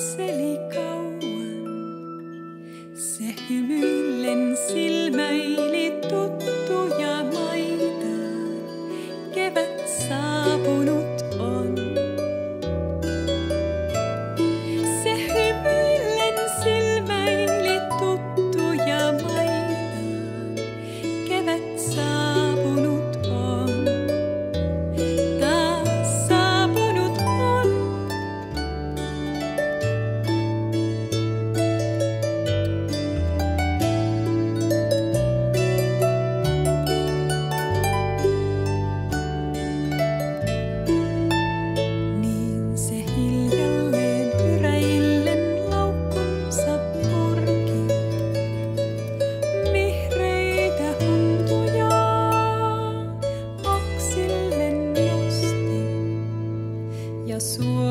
katseli kauan. Se hymyillen silmäili tuttuja maita. Kevät saapunut. sua